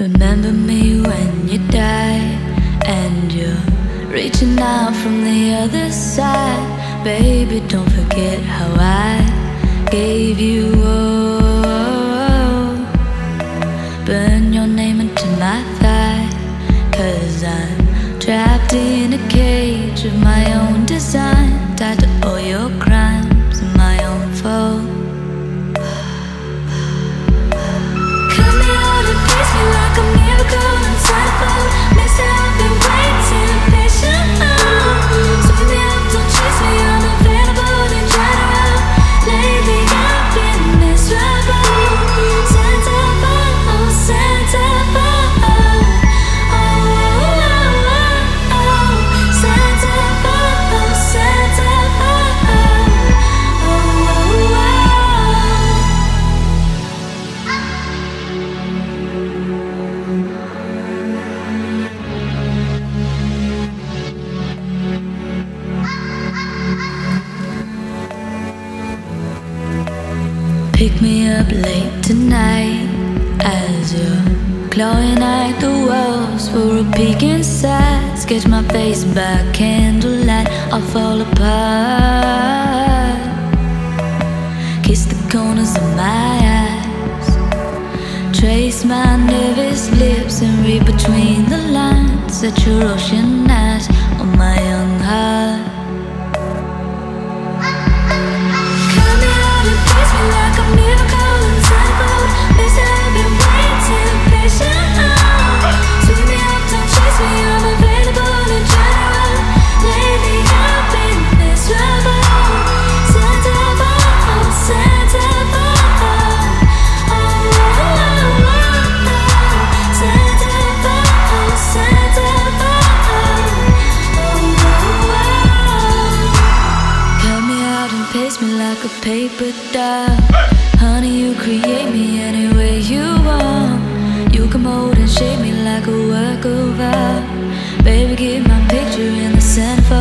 Remember me when you die, and you're reaching out from the other side. Baby, don't forget how I gave you all. Me up late tonight as you're clawing at the walls for a peek inside. Sketch my face by candlelight, I'll fall apart. Kiss the corners of my eyes, trace my nervous lips and read between the lines. Set your ocean eyes on my young heart. Like a paper doll. Honey, you create me any way you want. You can mold and shape me like a work of art. Baby, get my picture in the centerfold.